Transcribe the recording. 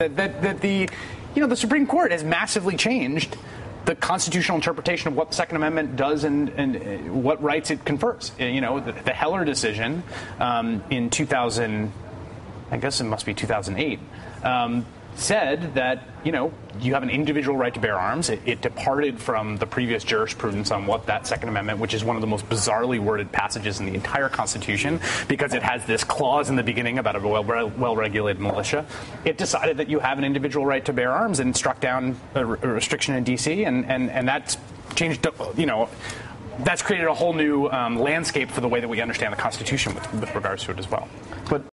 that, that, that the you know the Supreme Court has massively changed the constitutional interpretation of what the Second Amendment does and, and uh, what rights it confers. Uh, You know, the, the Heller decision um, in 2000, I guess it must be 2008, um, said that you know you have an individual right to bear arms. It, it departed from the previous jurisprudence on what that Second Amendment, which is one of the most bizarrely worded passages in the entire Constitution, because it has this clause in the beginning about a well, well-regulated militia. It decided that you have an individual right to bear arms and struck down a, a restriction in D.C. and and and that's changed. You know. That's created a whole new um, landscape for the way that we understand the Constitution with, with regards to it as well. But